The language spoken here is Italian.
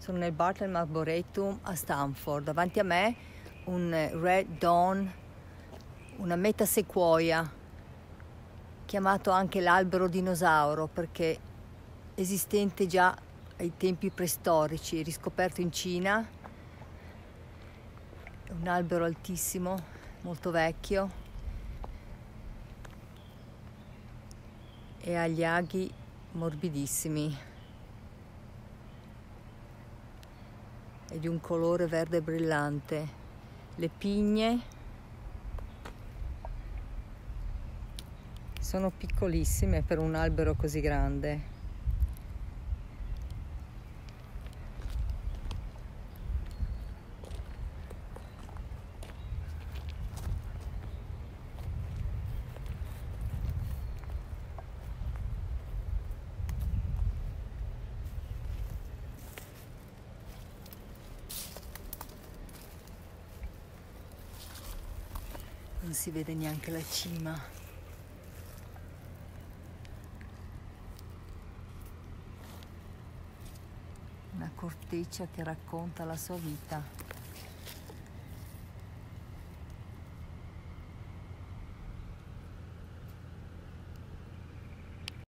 Sono nel Bartlett Arboretum a Stanford. Davanti a me un Red Dawn, una metasequoia, chiamato anche l'albero dinosauro perché esistente già ai tempi preistorici, riscoperto in Cina. Un albero altissimo, molto vecchio e ha gli aghi morbidissimi. È di un colore verde brillante. Le pigne sono piccolissime per un albero così grande. Non si vede neanche la cima. Una corteccia che racconta la sua vita.